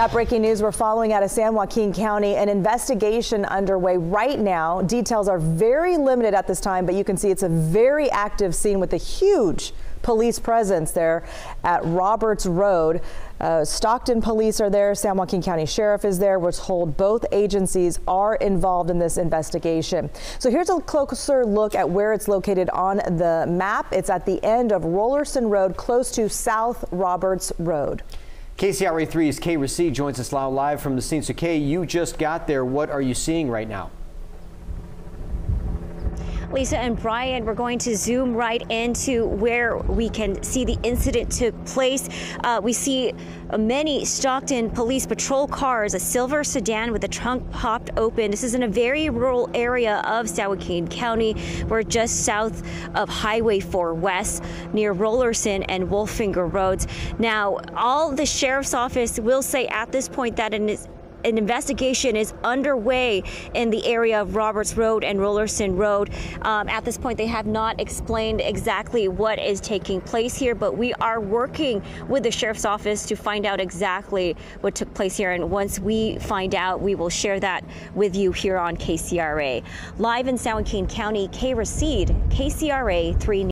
That breaking news we're following out of San Joaquin County. An investigation underway right now. Details are very limited at this time, but you can see it's a very active scene with a huge police presence there at Roberts Road. Uh, Stockton police are there. San Joaquin County Sheriff is there. We're told both agencies are involved in this investigation. So here's a closer look at where it's located on the map. It's at the end of Rolerson Road, close to South Roberts Road. KCRA 3's Kay Racine joins us now live from the scene. So Kay, you just got there. What are you seeing right now? Lisa and Brian, we're going to zoom right into where we can see the incident took place. Uh, we see many Stockton police patrol cars, a silver sedan with the trunk popped open. This is in a very rural area of Joaquin County. We're just south of Highway 4 West near Rolerson and Wolfinger Roads. Now, all the sheriff's office will say at this point that it is an investigation is underway in the area of Roberts Road and Rolerson Road. Um, at this point, they have not explained exactly what is taking place here, but we are working with the sheriff's office to find out exactly what took place here. And once we find out, we will share that with you here on KCRA. Live in San Joaquin County, Kay Racine, KCRA 3 News.